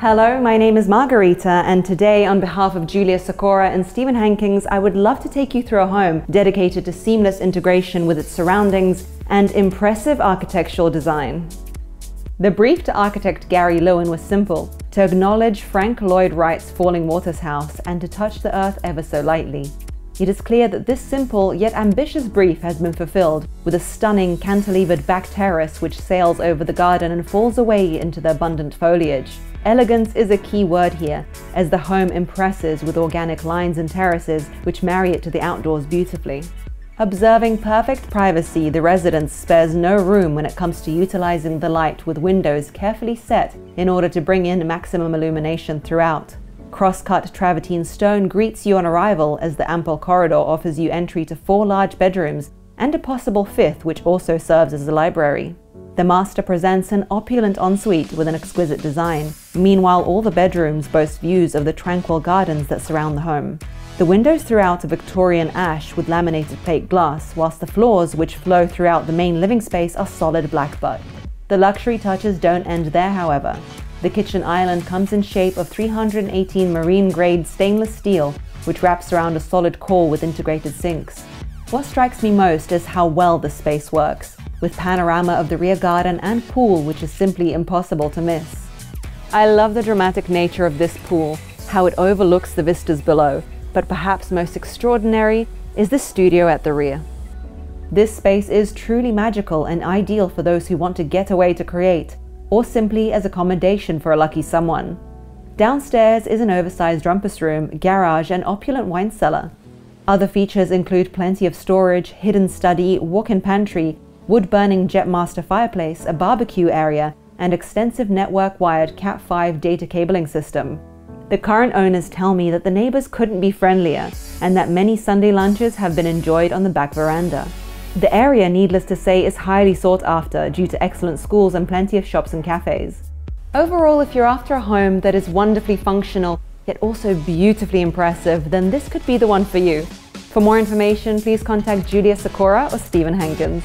Hello, my name is Margarita, and today, on behalf of Julia Sikora and Stephen Hankins, I would love to take you through a home dedicated to seamless integration with its surroundings and impressive architectural design. The brief to architect Gary Lewin was simple to acknowledge Frank Lloyd Wright's Falling Waters house and to touch the earth ever so lightly. It is clear that this simple yet ambitious brief has been fulfilled with a stunning cantilevered back terrace which sails over the garden and falls away into the abundant foliage. Elegance is a key word here, as the home impresses with organic lines and terraces which marry it to the outdoors beautifully. Observing perfect privacy, the residence spares no room when it comes to utilizing the light with windows carefully set in order to bring in maximum illumination throughout. Cross-cut travertine stone greets you on arrival as the ample corridor offers you entry to four large bedrooms and a possible fifth which also serves as a library. The master presents an opulent ensuite with an exquisite design. Meanwhile, all the bedrooms boast views of the tranquil gardens that surround the home. The windows throughout are Victorian ash with laminated plate glass, whilst the floors, which flow throughout the main living space, are solid blackbutt. The luxury touches don't end there, however. The kitchen island comes in shape of 318 marine-grade stainless steel, which wraps around a solid core with integrated sinks. What strikes me most is how well the space works with panorama of the rear garden and pool which is simply impossible to miss. I love the dramatic nature of this pool, how it overlooks the vistas below, but perhaps most extraordinary is the studio at the rear. This space is truly magical and ideal for those who want to get away to create, or simply as accommodation for a lucky someone. Downstairs is an oversized rumpus room, garage and opulent wine cellar. Other features include plenty of storage, hidden study, walk-in pantry, wood-burning Jetmaster fireplace, a barbecue area, and extensive network-wired Cat5 data cabling system. The current owners tell me that the neighbors couldn't be friendlier and that many Sunday lunches have been enjoyed on the back veranda. The area, needless to say, is highly sought after due to excellent schools and plenty of shops and cafes. Overall, if you're after a home that is wonderfully functional yet also beautifully impressive, then this could be the one for you. For more information, please contact Julia Sikora or Stephen Hankins.